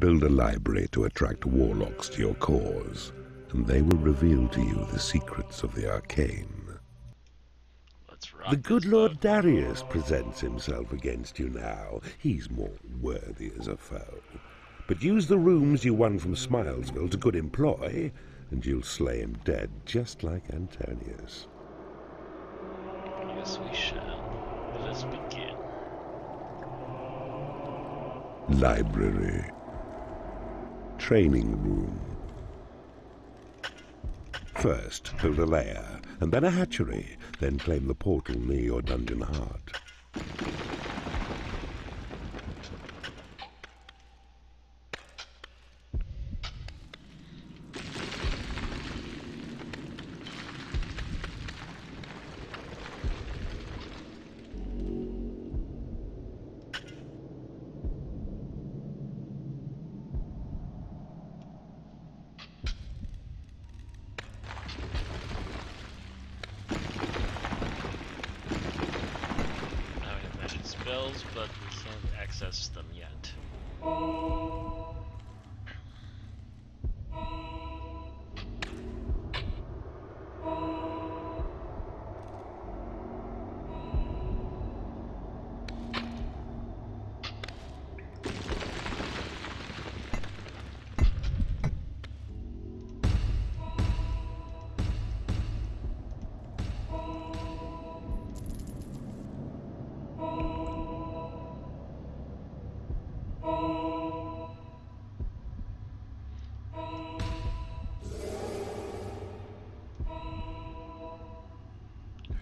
Build a library to attract warlocks to your cause, and they will reveal to you the secrets of the arcane. The good Lord. Darius presents himself against you now. He's more worthy as a foe. But use the rooms you won from Smilesville to good employ, and you'll slay him dead just like Antonius. Yes, we shall. Let us begin. Library. Training room. First, build a lair, and then a hatchery, then claim the portal near your dungeon heart. But we can't access them yet.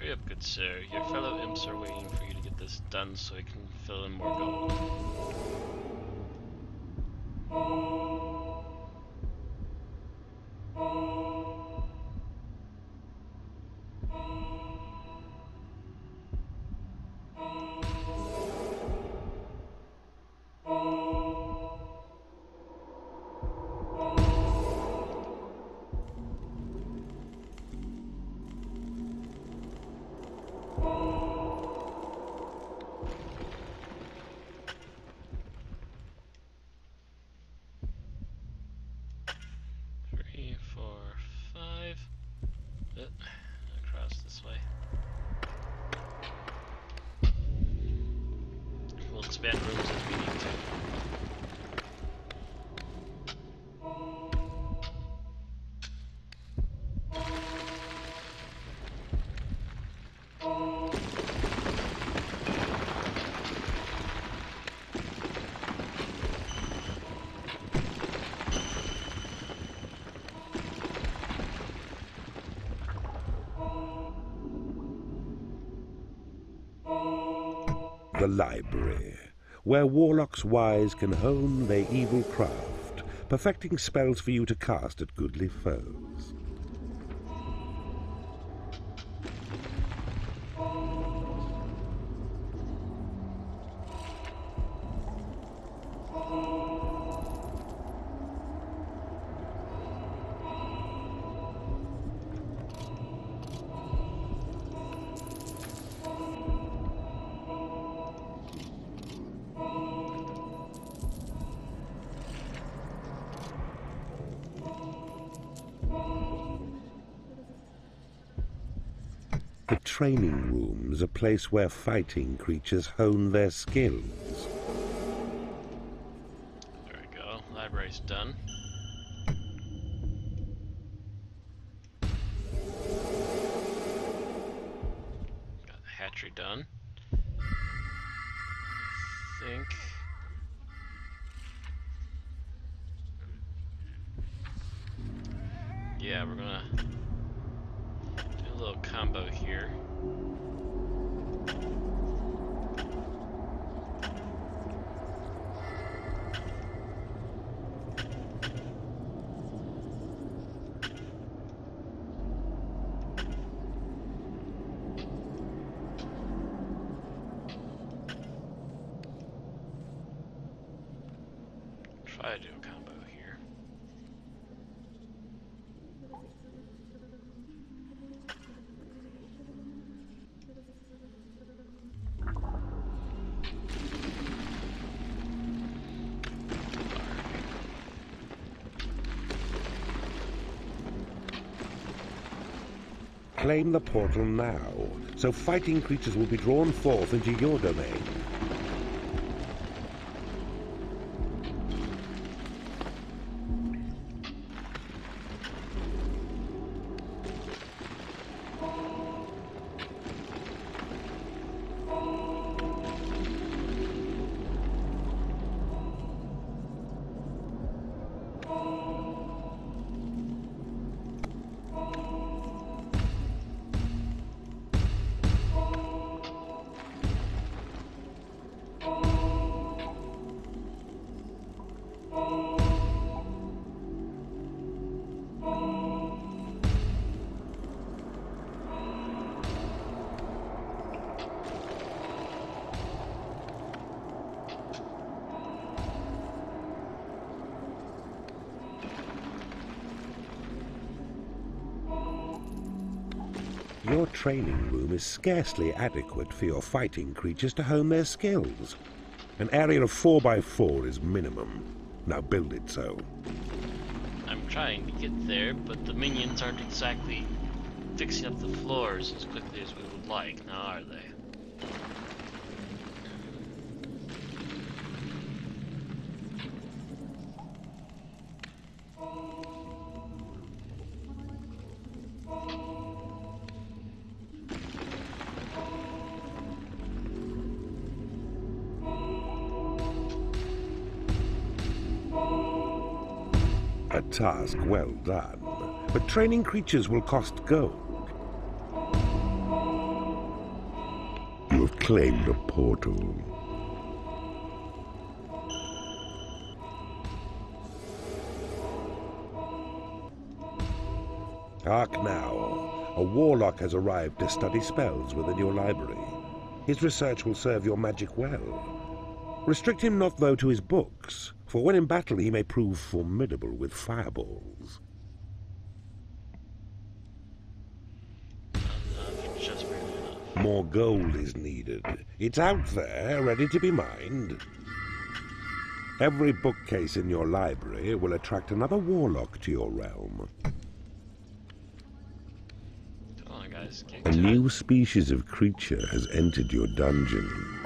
Hurry up, good sir. Your fellow imps are waiting for you to get this done so we can fill in more gold. Library, where warlocks wise can hone their evil craft, perfecting spells for you to cast at goodly foes. The training room's a place where fighting creatures hone their skills. There we go. Library's done. Got the hatchery done. think. Yeah, we're gonna combo here. Try to do a combo Claim the portal now, so fighting creatures will be drawn forth into your domain. Your training room is scarcely adequate for your fighting creatures to hone their skills. An area of 4x4 is minimum. Now build it so. I'm trying to get there, but the minions aren't exactly fixing up the floors as quickly as we would like, now are they? Task well done. But training creatures will cost gold. You have claimed a portal. Hark now. A warlock has arrived to study spells within your library. His research will serve your magic well. Restrict him not, though, to his books, for when in battle he may prove formidable with fireballs. Enough, just barely enough. More gold is needed. It's out there, ready to be mined. Every bookcase in your library will attract another warlock to your realm. On, guys, A new it. species of creature has entered your dungeon.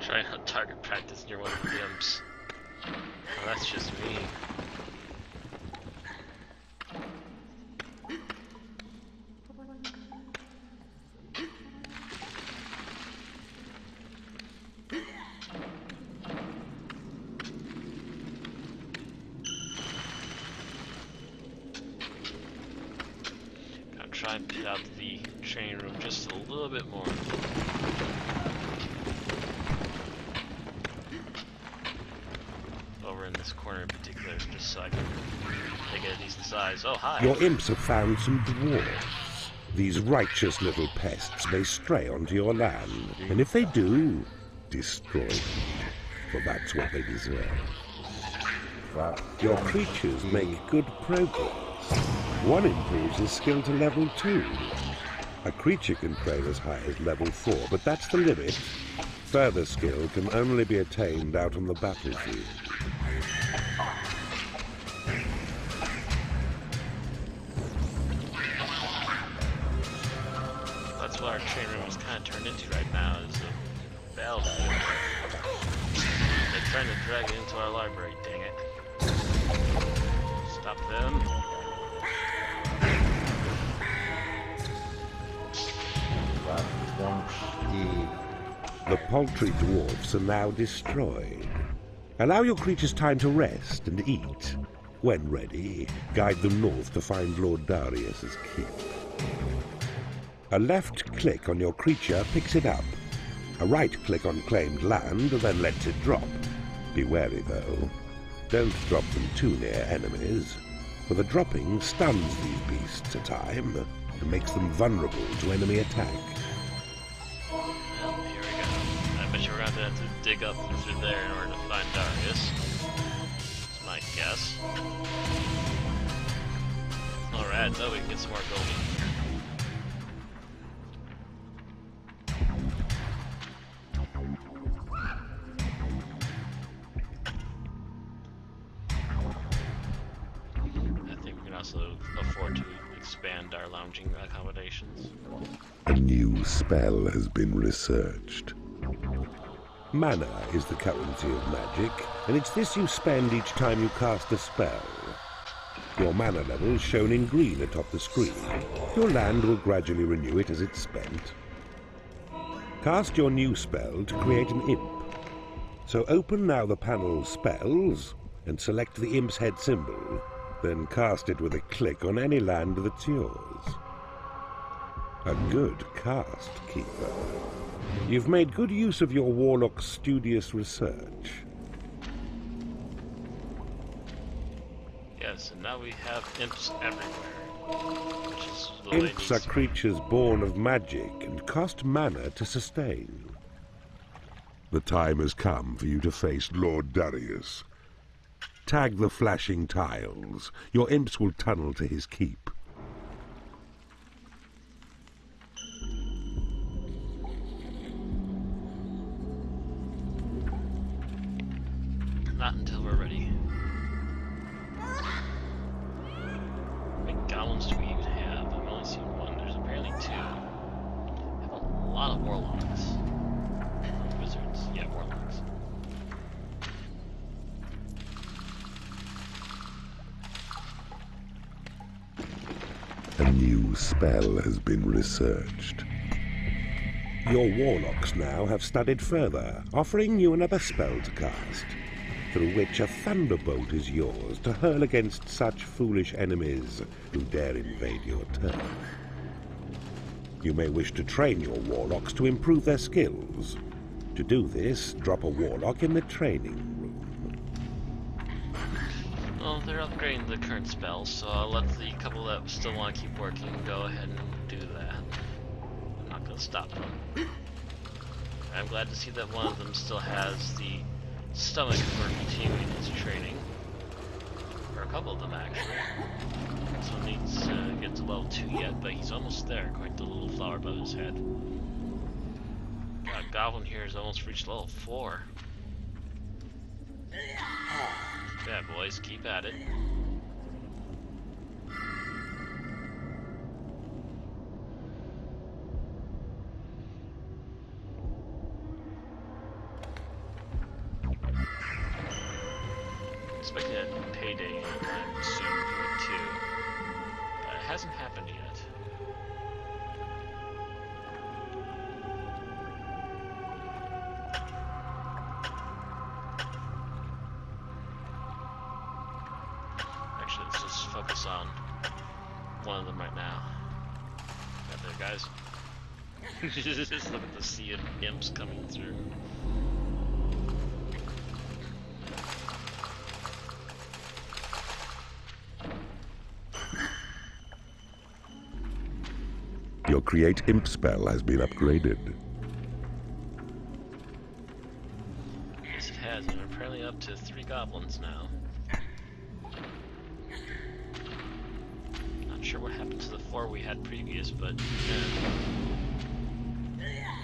Trying out target practice near one of the imps. Well, that's just me. Try and pit out the training room just a little bit more. Over in this corner in particular, just so I can make it a decent size. Oh, hi! Your imps have found some dwarves. These righteous little pests may stray onto your land, and if they do, destroy them. For that's what they deserve. Your creatures make good progress. One improves his skill to level 2. A creature can train as high as level 4, but that's the limit. Further skill can only be attained out on the battlefield. That's what our training room is kind of turned into right now, is a bell. They're trying to drag it into our library, dang it. Stop them. Paltry dwarfs are now destroyed. Allow your creatures time to rest and eat, When ready, guide them north to find Lord Darius's keep. A left click on your creature picks it up. A right click on claimed land then lets it drop. Be wary though. Don't drop them too near enemies, for the dropping stuns these beasts a time and makes them vulnerable to enemy attack. Gonna have to dig up through there in order to find Darius. That's my guess. Alright, so we can get some more gold. I think we can also afford to expand our lounging accommodations. A new spell has been researched. Mana is the currency of magic, and it's this you spend each time you cast a spell. Your mana level is shown in green atop the screen. Your land will gradually renew it as it's spent. Cast your new spell to create an imp. So open now the panel Spells and select the imp's head symbol. Then cast it with a click on any land that's yours. A good cast, Keeper. You've made good use of your warlock's studious research. Yes, and now we have imps everywhere. Which is the way it Imps are creatures born of magic and cost mana to sustain. The time has come for you to face Lord Darius. Tag the flashing tiles. Your imps will tunnel to his keep. Warlocks. Wizards. Yeah, warlocks. A new spell has been researched. Your warlocks now have studied further, offering you another spell to cast, through which a thunderbolt is yours to hurl against such foolish enemies who dare invade your turf. You may wish to train your warlocks to improve their skills. To do this, drop a warlock in the training room. Well, they're upgrading the current spells, so I'll let the couple that still want to keep working go ahead and do that. I'm not gonna stop them. I'm glad to see that one of them still has the stomach for continuing his training. Or a couple of them, actually. To level 2 yet, but he's almost there, according to the little flower above his head. God, Goblin here has almost reached level 4. Yeah, boys, keep at it. On one of them right now. There, guys. just look at the sea of imps coming through. Your create imp spell has been upgraded. Yes, it has, and we're apparently up to three goblins now. Had but uh, yeah.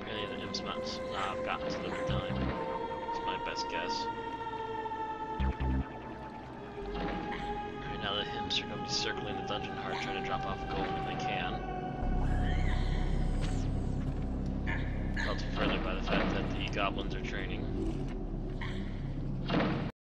Apparently the imps not have gotten to them in time. It's my best guess. Right now the imps are going to be circling the dungeon heart trying to drop off gold goblins are